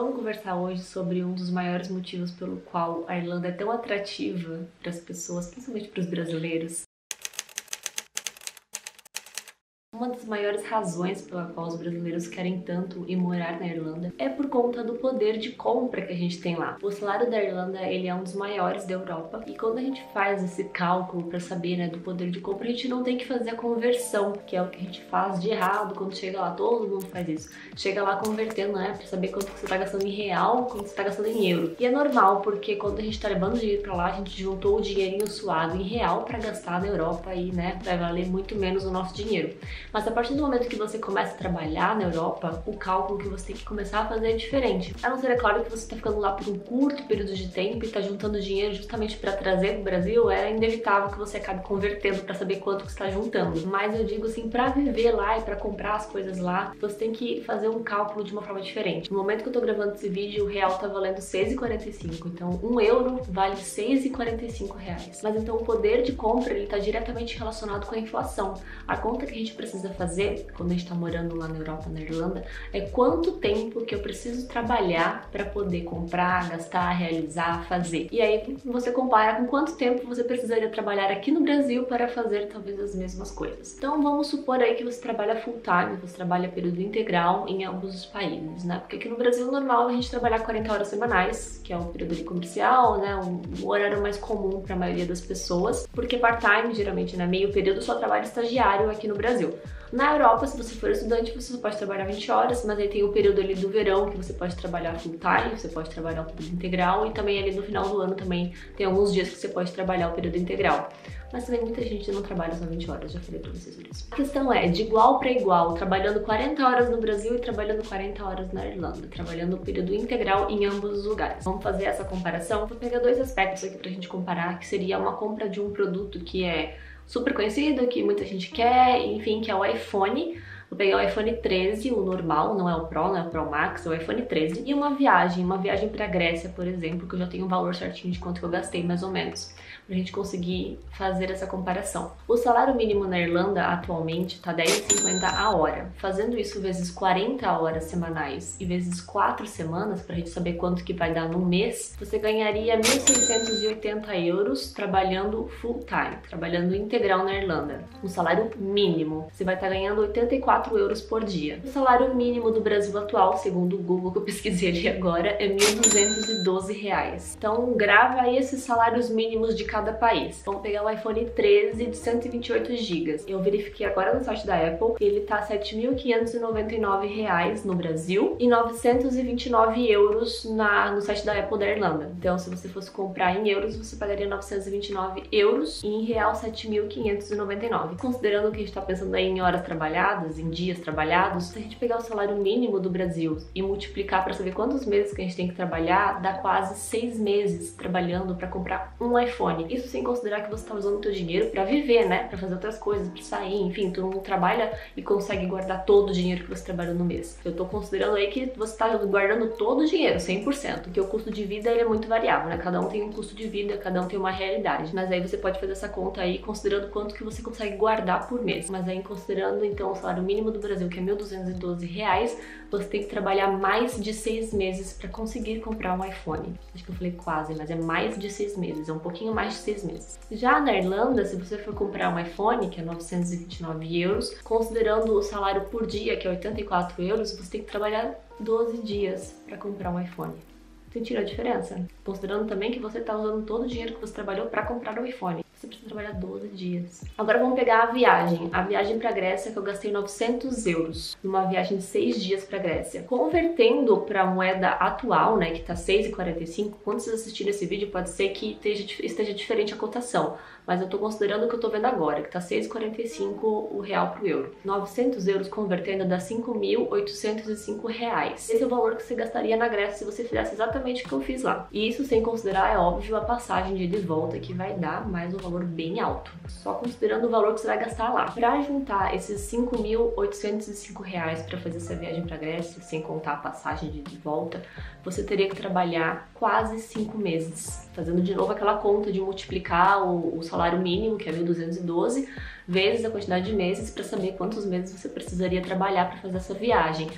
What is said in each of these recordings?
Vamos conversar hoje sobre um dos maiores motivos pelo qual a Irlanda é tão atrativa para as pessoas, principalmente para os brasileiros, Uma das maiores razões pela qual os brasileiros querem tanto ir morar na Irlanda é por conta do poder de compra que a gente tem lá. O salário da Irlanda ele é um dos maiores da Europa e quando a gente faz esse cálculo para saber né, do poder de compra, a gente não tem que fazer a conversão, que é o que a gente faz de errado quando chega lá. Todo mundo faz isso. Chega lá convertendo, né, para saber quanto que você está gastando em real, quanto você está gastando em euro. E é normal porque quando a gente está levando dinheiro para lá, a gente juntou o dinheirinho suado em real para gastar na Europa e, né, vai valer muito menos o nosso dinheiro. Mas a partir do momento que você começa a trabalhar na Europa, o cálculo que você tem que começar a fazer é diferente. A não ser, é claro, que você está ficando lá por um curto período de tempo e está juntando dinheiro justamente para trazer para o Brasil, é inevitável que você acabe convertendo para saber quanto que está juntando. Mas eu digo assim, para viver lá e para comprar as coisas lá, você tem que fazer um cálculo de uma forma diferente. No momento que eu tô gravando esse vídeo, o real tá valendo 6,45. Então, um euro vale 6,45 reais. Mas então o poder de compra ele está diretamente relacionado com a inflação. A conta que a gente precisa fazer fazer quando a gente está morando lá na Europa, na Irlanda, é quanto tempo que eu preciso trabalhar para poder comprar, gastar, realizar, fazer. E aí você compara com quanto tempo você precisaria trabalhar aqui no Brasil para fazer talvez as mesmas coisas. Então vamos supor aí que você trabalha full time, você trabalha período integral em ambos os países, né? Porque aqui no Brasil é normal a gente trabalhar 40 horas semanais, que é o período comercial, né? Um horário mais comum para a maioria das pessoas, porque part-time geralmente, né? Meio período só trabalha estagiário aqui no Brasil. Na Europa, se você for estudante, você só pode trabalhar 20 horas, mas aí tem o período ali do verão que você pode trabalhar full time, você pode trabalhar o período integral e também ali no final do ano também tem alguns dias que você pode trabalhar o período integral. Mas também muita gente não trabalha só 20 horas, já falei pra vocês sobre isso. A questão é, de igual para igual, trabalhando 40 horas no Brasil e trabalhando 40 horas na Irlanda, trabalhando o período integral em ambos os lugares. Vamos fazer essa comparação? Vou pegar dois aspectos aqui pra gente comparar, que seria uma compra de um produto que é super conhecido, que muita gente quer, enfim, que é o iPhone. Vou pegar o iPhone 13, o normal, não é o Pro, não é o Pro Max, é o iPhone 13. E uma viagem, uma viagem pra Grécia, por exemplo, que eu já tenho o valor certinho de quanto que eu gastei, mais ou menos a gente conseguir fazer essa comparação. O salário mínimo na Irlanda atualmente está 10,50 a hora. Fazendo isso vezes 40 horas semanais e vezes 4 semanas, para a gente saber quanto que vai dar no mês, você ganharia 1.680 euros trabalhando full time, trabalhando integral na Irlanda. Um salário mínimo. Você vai estar tá ganhando 84 euros por dia. O salário mínimo do Brasil atual, segundo o Google que eu pesquisei ali agora, é 1.212 reais. Então grava aí esses salários mínimos de cada cada país. Vamos pegar o iPhone 13 de 128 GB. Eu verifiquei agora no site da Apple ele tá R$ 7.599 no Brasil e 929 euros na, no site da Apple da Irlanda. Então, se você fosse comprar em euros, você pagaria 929 euros e em real 7.599. Considerando que a gente está pensando aí em horas trabalhadas, em dias trabalhados, se a gente pegar o salário mínimo do Brasil e multiplicar para saber quantos meses que a gente tem que trabalhar, dá quase seis meses trabalhando para comprar um iPhone. Isso sem considerar que você está usando o seu dinheiro para viver, né? Para fazer outras coisas, para sair, enfim, todo mundo trabalha e consegue guardar todo o dinheiro que você trabalhou no mês. Eu tô considerando aí que você está guardando todo o dinheiro, 100%, que o custo de vida ele é muito variável, né? Cada um tem um custo de vida, cada um tem uma realidade. Mas aí você pode fazer essa conta aí considerando quanto que você consegue guardar por mês. Mas aí considerando então o salário mínimo do Brasil, que é 1.212 reais, você tem que trabalhar mais de seis meses para conseguir comprar um iPhone. Acho que eu falei quase, mas é mais de seis meses, é um pouquinho mais de seis meses. Já na Irlanda, se você for comprar um iPhone, que é 929 euros, considerando o salário por dia, que é 84 euros, você tem que trabalhar 12 dias para comprar um iPhone. Sentiu a diferença? Considerando também que você está usando todo o dinheiro que você trabalhou para comprar o um iPhone você precisa trabalhar 12 dias. Agora vamos pegar a viagem. A viagem para Grécia que eu gastei 900 euros numa viagem de 6 dias para Grécia. Convertendo para moeda atual, né, que tá 6,45, quando vocês assistirem esse vídeo pode ser que esteja, esteja diferente a cotação, mas eu tô considerando o que eu tô vendo agora, que tá 6,45 o real pro euro. 900 euros convertendo dá 5.805 reais. Esse é o valor que você gastaria na Grécia se você fizesse exatamente o que eu fiz lá. E isso sem considerar, é óbvio, a passagem de ida e volta, que vai dar mais um valor bem alto. Só considerando o valor que você vai gastar lá. Para juntar esses 5.805 reais para fazer essa viagem para Grécia, sem contar a passagem de volta, você teria que trabalhar quase 5 meses. Fazendo de novo aquela conta de multiplicar o, o salário mínimo, que é 1.212, vezes a quantidade de meses para saber quantos meses você precisaria trabalhar para fazer essa viagem.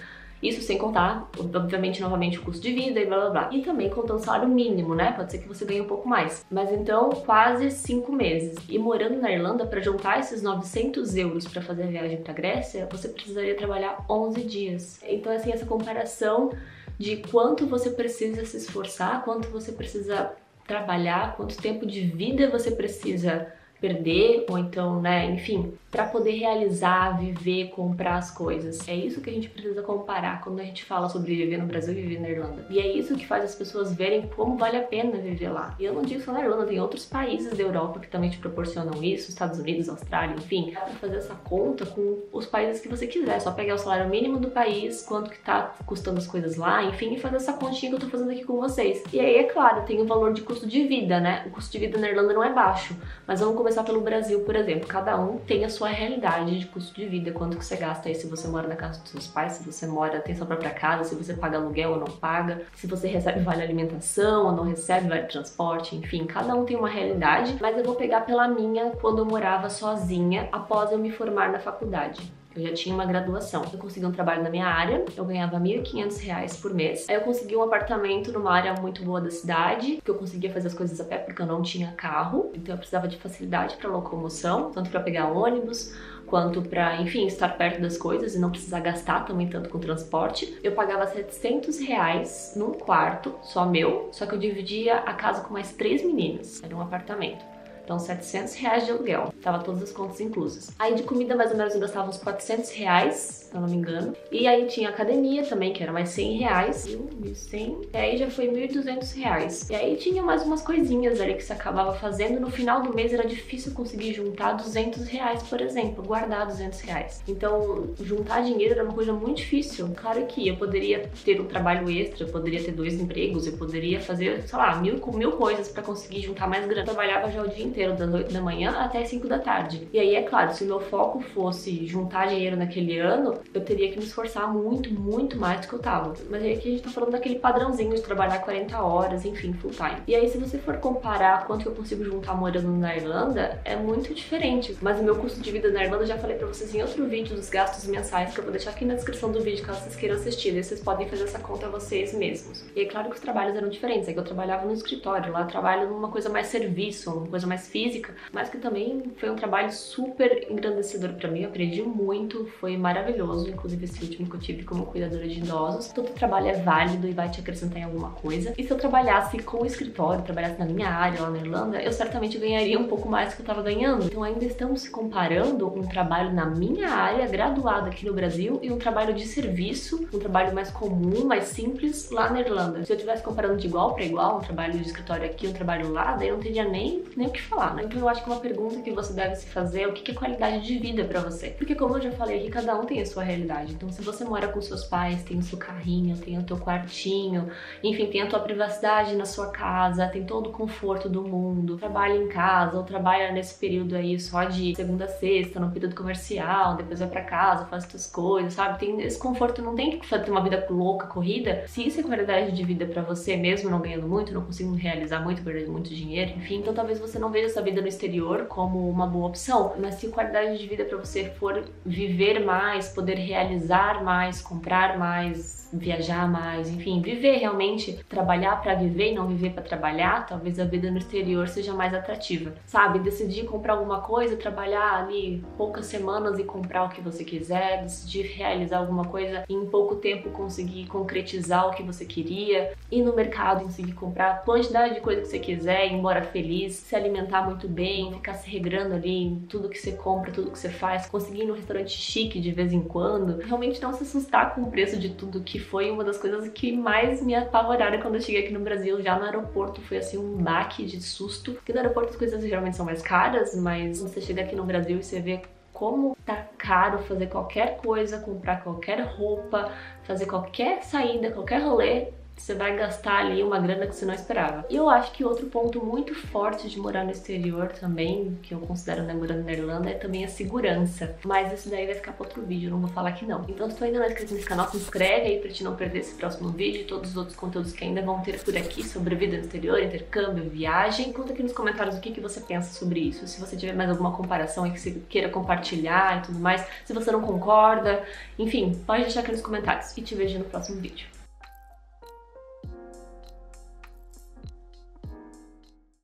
Isso sem contar, obviamente, novamente o custo de vida e blá blá blá. E também contando o salário mínimo, né? Pode ser que você ganhe um pouco mais. Mas então, quase cinco meses. E morando na Irlanda, para juntar esses 900 euros para fazer a viagem para Grécia, você precisaria trabalhar 11 dias. Então, assim, essa comparação de quanto você precisa se esforçar, quanto você precisa trabalhar, quanto tempo de vida você precisa perder, ou então, né, enfim, para poder realizar, viver, comprar as coisas. É isso que a gente precisa comparar quando a gente fala sobre viver no Brasil e viver na Irlanda. E é isso que faz as pessoas verem como vale a pena viver lá. E eu não digo só na Irlanda, tem outros países da Europa que também te proporcionam isso, Estados Unidos, Austrália, enfim. Dá pra fazer essa conta com os países que você quiser. É só pegar o salário mínimo do país, quanto que tá custando as coisas lá, enfim, e fazer essa continha que eu tô fazendo aqui com vocês. E aí, é claro, tem o valor de custo de vida, né? O custo de vida na Irlanda não é baixo, mas vamos começar pelo Brasil, por exemplo. Cada um tem a sua realidade de custo de vida, quanto que você gasta aí se você mora na casa dos seus pais, se você mora, tem sua própria casa, se você paga aluguel ou não paga, se você recebe vale alimentação ou não recebe vale transporte, enfim, cada um tem uma realidade, mas eu vou pegar pela minha quando eu morava sozinha após eu me formar na faculdade. Eu já tinha uma graduação. Eu consegui um trabalho na minha área, eu ganhava R$ 1.500 por mês. Aí eu consegui um apartamento numa área muito boa da cidade, que eu conseguia fazer as coisas a pé porque eu não tinha carro, então eu precisava de facilidade para locomoção, tanto para pegar ônibus quanto para, enfim, estar perto das coisas e não precisar gastar também tanto com transporte. Eu pagava 700 reais num quarto, só meu, só que eu dividia a casa com mais três meninas. Era um apartamento. Então, 700 reais de aluguel. Tava todas as contas inclusas. Aí de comida, mais ou menos, eu gastava uns 400 reais, se eu não me engano. E aí tinha academia também, que era mais 100 reais. 1.100. E aí já foi 1.200 reais. E aí tinha mais umas coisinhas ali que você acabava fazendo. No final do mês era difícil conseguir juntar 200 reais, por exemplo. Guardar 200 reais. Então, juntar dinheiro era uma coisa muito difícil. Claro que eu poderia ter um trabalho extra, eu poderia ter dois empregos, eu poderia fazer, sei lá, mil, mil coisas para conseguir juntar mais grana. Eu trabalhava já o dia inteiro inteiro, das 8 da manhã até as 5 da tarde. E aí, é claro, se meu foco fosse juntar dinheiro naquele ano, eu teria que me esforçar muito, muito mais do que eu tava. Mas aí aqui a gente tá falando daquele padrãozinho de trabalhar 40 horas, enfim, full time. E aí, se você for comparar quanto eu consigo juntar morando na Irlanda, é muito diferente. Mas o meu custo de vida na Irlanda, eu já falei pra vocês em outro vídeo dos gastos mensais, que eu vou deixar aqui na descrição do vídeo, caso vocês queiram assistir. Daí vocês podem fazer essa conta vocês mesmos. E é claro que os trabalhos eram diferentes. É que eu trabalhava no escritório, lá eu trabalho numa coisa mais serviço, uma coisa mais física, mas que também foi um trabalho super engrandecedor para mim, eu aprendi muito, foi maravilhoso, inclusive esse último que eu tive como cuidadora de idosos. Todo trabalho é válido e vai te acrescentar em alguma coisa. E se eu trabalhasse com o escritório, trabalhasse na minha área lá na Irlanda, eu certamente ganharia um pouco mais do que eu tava ganhando. Então ainda estamos comparando um trabalho na minha área, graduada aqui no Brasil, e um trabalho de serviço, um trabalho mais comum, mais simples lá na Irlanda. Se eu estivesse comparando de igual para igual, um trabalho de escritório aqui, um trabalho lá, daí eu não teria nem, nem o que falar, né? Então eu acho que uma pergunta que você deve se fazer é o que é qualidade de vida para você. Porque como eu já falei aqui, cada um tem a sua realidade. Então se você mora com seus pais, tem o seu carrinho, tem o teu quartinho, enfim, tem a tua privacidade na sua casa, tem todo o conforto do mundo, trabalha em casa ou trabalha nesse período aí só de segunda a sexta, no período comercial, depois vai para casa, faz suas coisas, sabe? Tem esse conforto, não tem que ter uma vida louca, corrida. Se isso é qualidade de vida para você, mesmo não ganhando muito, não conseguindo realizar muito, perdendo muito dinheiro, enfim, então talvez você não veja essa vida no exterior como uma boa opção, mas se qualidade de vida para você for viver mais, poder realizar mais, comprar mais, viajar mais, enfim, viver realmente, trabalhar para viver e não viver para trabalhar, talvez a vida no exterior seja mais atrativa. Sabe, decidir comprar alguma coisa, trabalhar ali poucas semanas e comprar o que você quiser, decidir realizar alguma coisa e em pouco tempo conseguir concretizar o que você queria, ir no mercado e conseguir comprar a quantidade de coisa que você quiser, ir embora feliz, se alimentar muito bem, ficar se regrando ali tudo que você compra, tudo que você faz, conseguir ir num restaurante chique de vez em quando, realmente não se assustar com o preço de tudo que foi uma das coisas que mais me apavoraram quando eu cheguei aqui no Brasil, já no aeroporto, foi assim um baque de susto, porque no aeroporto as coisas geralmente são mais caras, mas você chega aqui no Brasil e você vê como tá caro fazer qualquer coisa, comprar qualquer roupa, fazer qualquer saída, qualquer rolê, você vai gastar ali uma grana que você não esperava. E eu acho que outro ponto muito forte de morar no exterior também, que eu considero né, morando na Irlanda, é também a segurança. Mas isso daí vai ficar para outro vídeo, eu não vou falar aqui não. Então se tu ainda não é inscrito nesse canal, se inscreve aí pra te não perder esse próximo vídeo e todos os outros conteúdos que ainda vão ter por aqui sobre vida no exterior, intercâmbio, viagem. Conta aqui nos comentários o que, que você pensa sobre isso. Se você tiver mais alguma comparação aí que você queira compartilhar e tudo mais, se você não concorda, enfim, pode deixar aqui nos comentários. E te vejo no próximo vídeo.